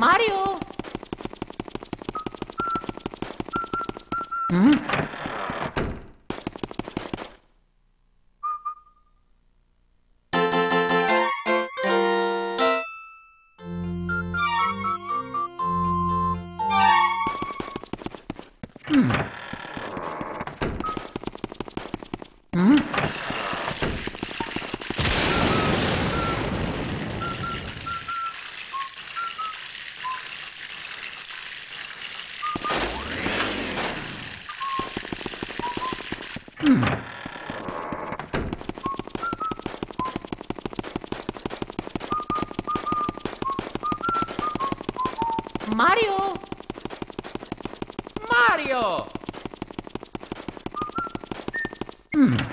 Mario! Hmm? Hmm. Mario! Mario!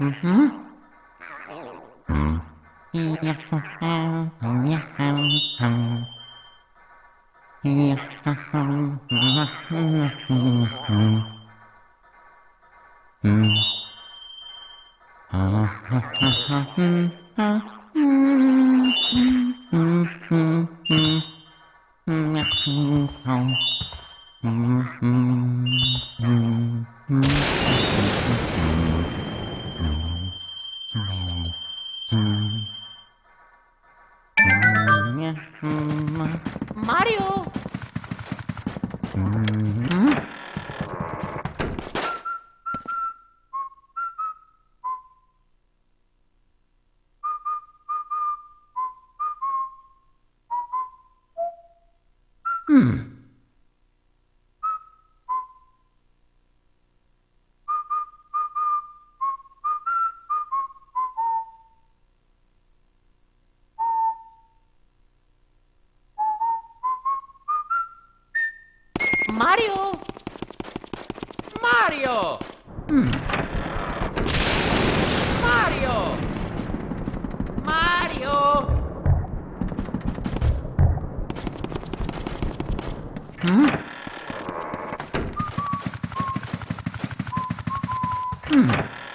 Mm-hmm. Mario! Mario! Mm. Mario! Mario! Hmm? Hmm.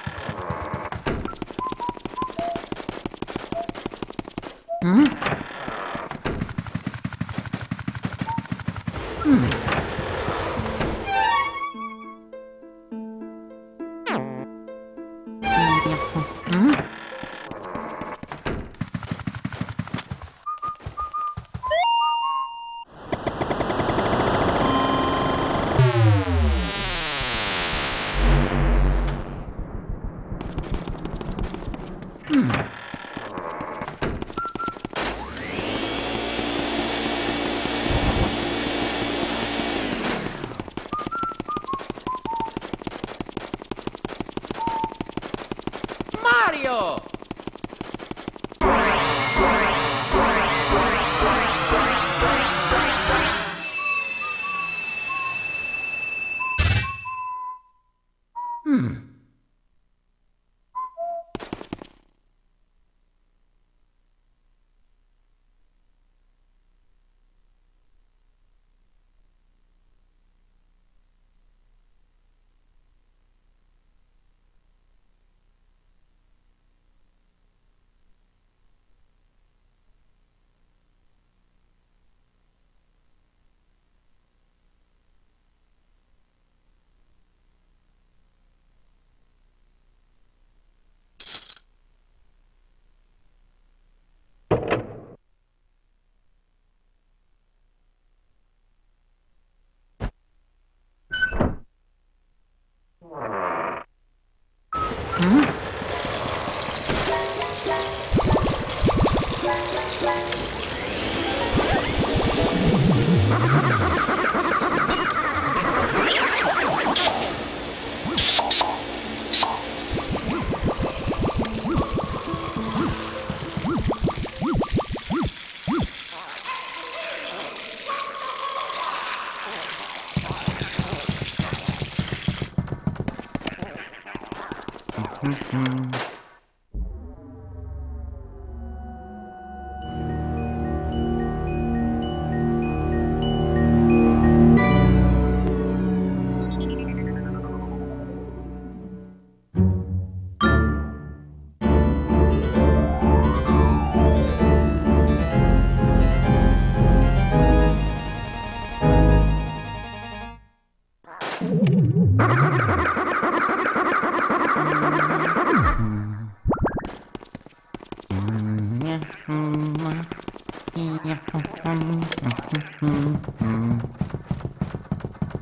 Mm-hmm.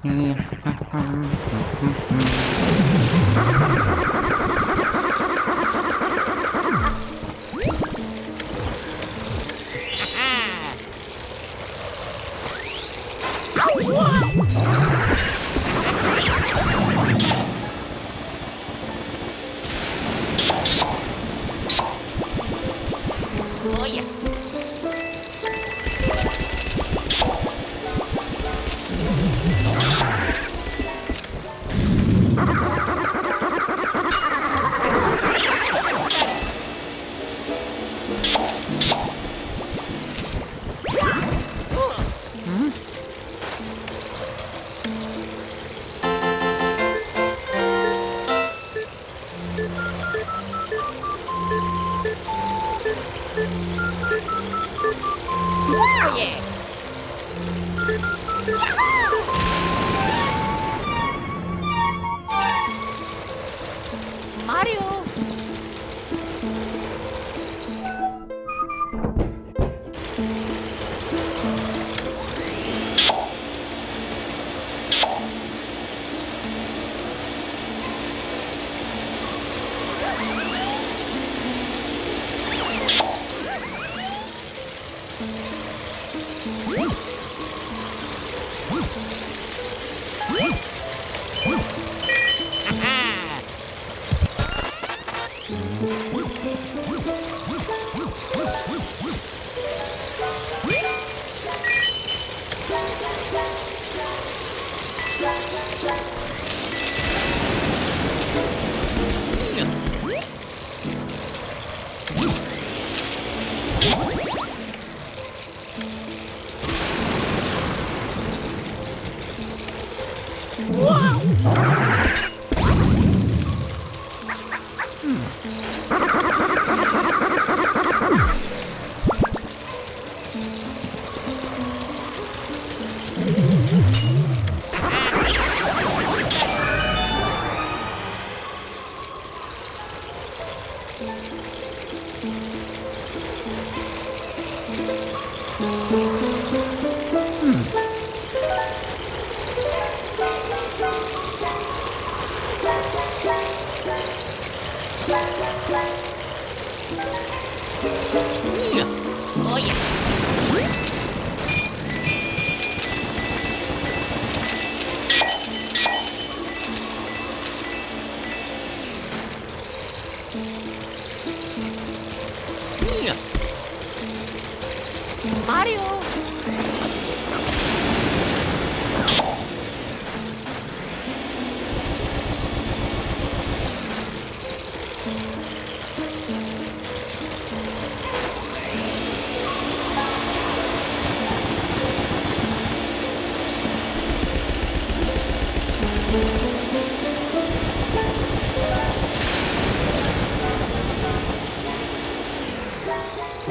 Oh, yeah. Yeah. yeah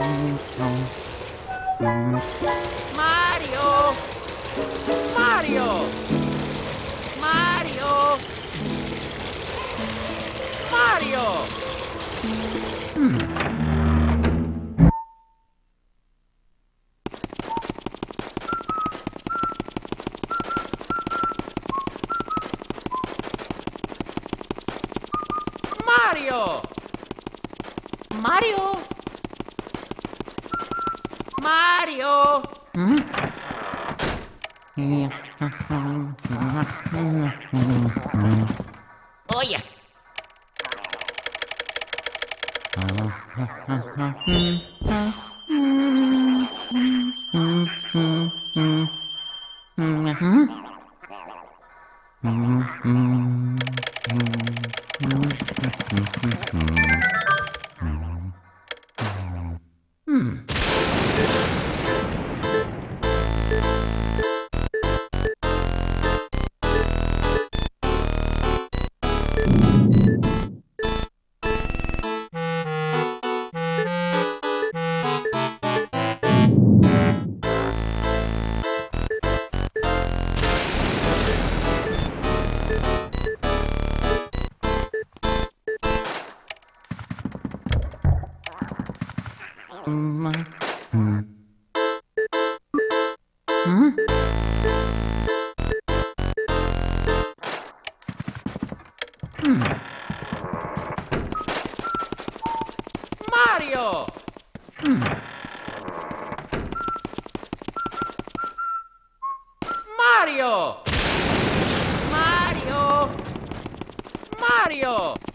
Mario. Mario. Mario. Mario. Mario. Mario. Oye. Mm-hmm. Mario! Mario! Mario! Mario!